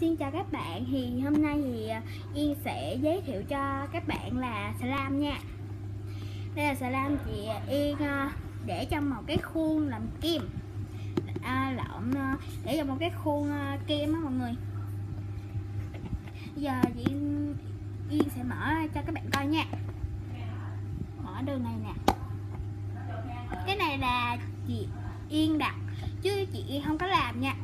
Xin chào các bạn, thì hôm nay thì à, Yên sẽ giới thiệu cho các bạn là salam lam nha. Đây là salam lam chị Yên à, để trong một cái khuôn làm kim à, lộn à, để trong một cái khuôn kim á mọi người. Bây giờ chị Yên, Yên sẽ mở cho các bạn coi nha. Mở đường này nè. Cái này là chị Yên đặt chứ chị Yên không có làm nha.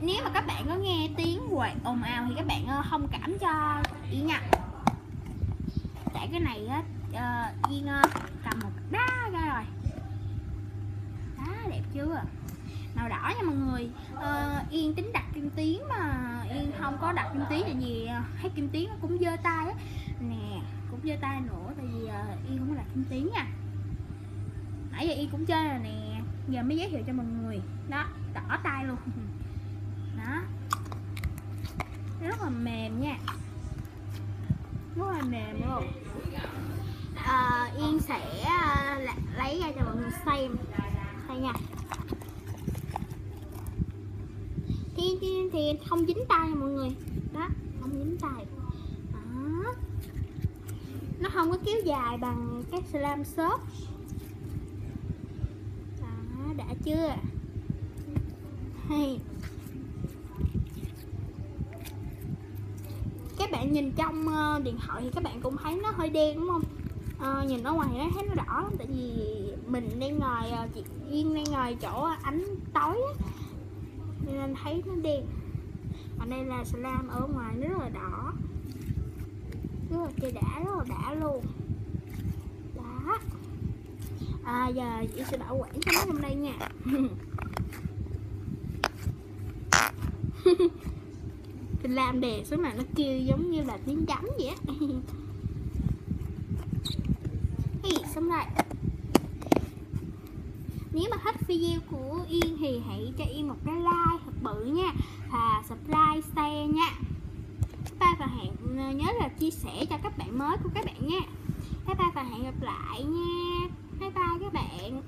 Nếu mà các bạn có nghe tiếng quạt ồn ào thì các bạn không thông cảm cho Yên nha tại cái này á uh, Yên uh, cầm một đá ra rồi. Đá đẹp chưa? Màu đỏ nha mọi người. À, Yên tính đặt kim tuyến mà Yên không có đặt kim tuyến tại vì uh, thấy kim tuyến nó cũng dơ tay á. Nè cũng dơ tay nữa tại vì uh, Yên không có đặt kim tuyến nha. Nãy giờ Yên cũng chơi rồi nè. Giờ mới giới thiệu cho mọi người. Đó đỏ tay luôn. đó. Rất là mềm nha. Rất là mềm luôn à, ờ, Yên sẽ ờ, lấy ra cho mọi người xem đây nha. Thì, thì, thì không dính tay nha mọi người. Đó không dính tay. Đó. Nó không có kéo dài bằng cái slam shop đó đã chưa? Hay. Các bạn nhìn trong uh, điện thoại thì các bạn cũng thấy nó hơi đen đúng không? Uh, nhìn ở ngoài thì nó thấy nó đỏ lắm tại vì mình đang ngồi uh, chị yên đang ngồi chỗ ánh tối á nên thấy nó đen. Còn đây là slam ở ngoài nó rất là đỏ rất là chơi đã rất là đã luôn. Đó. À giờ chị sẽ bảo quản cho nó trong đây nha. Mình làm đè số mà nó kêu giống như là tiếng chấm vậy á. Hey, xong rồi. Nếu mà thích video của Yên thì hãy cho Yên một cái like thật bự nha và subscribe share nha. Bye và hẹn ờ, nhớ là chia sẻ cho các bạn mới của các bạn nha. Bye bye và hẹn gặp lại nha. Bye bye các bạn.